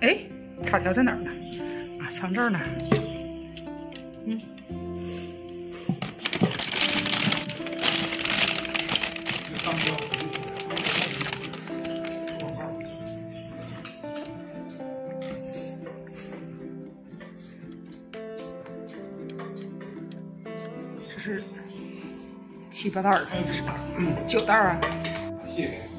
哎，卡条在哪儿呢？啊，藏这儿呢。嗯。这是七八袋儿，九袋儿啊。谢谢。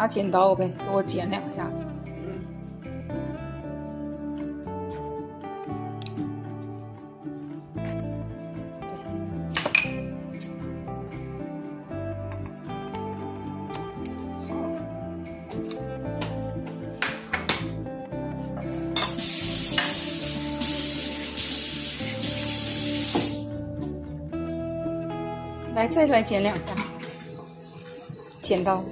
拿剪刀呗，给我剪两下子。来，再来剪两下，剪刀。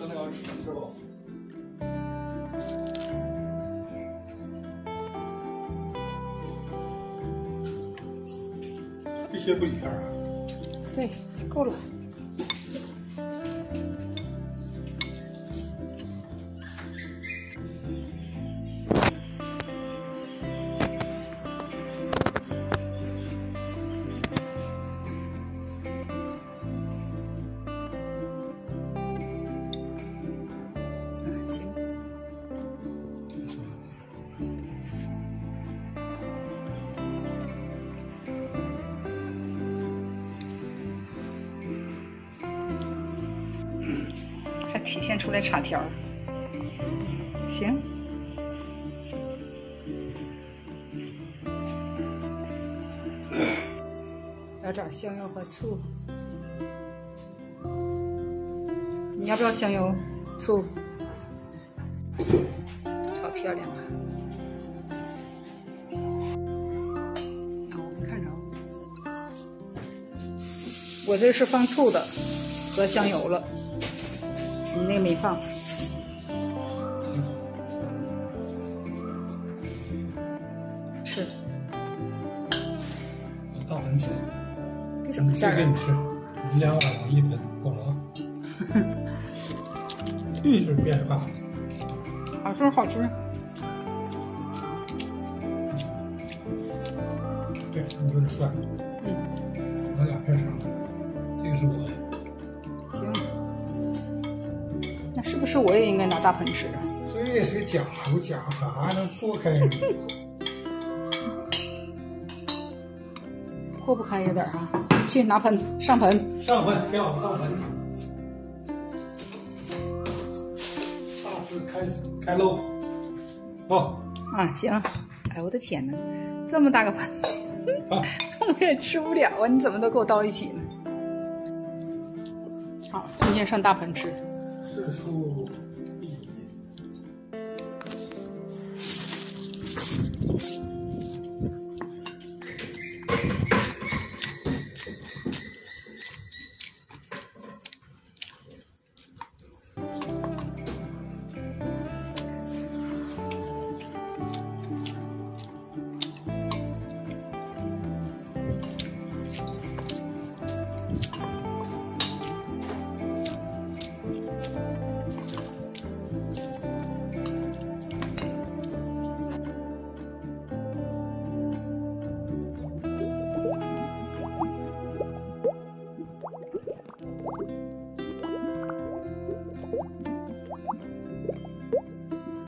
是不？这些不一样啊？对，够了。体现出来插条，行。要点香油和醋，你要不要香油、醋？好漂亮啊！我没看着，我这是放醋的和香油了。你那个没放，吃。大盆吃。这什么馅儿？给你吃，两碗我一盆够了啊。嗯，是别害怕。好吃好吃。对，有点蒜。嗯。片肠，这个是我那是不是我也应该拿大盆吃啊？所以是个假不假，反还能破开呢？破不开有点啊，去拿盆上盆。上盆，给老婆上盆。大师开开喽！哦，啊，行，哎，我的天哪，这么大个盆，啊，我也吃不了啊！你怎么都给我倒一起呢？好，今天上大盆吃。是数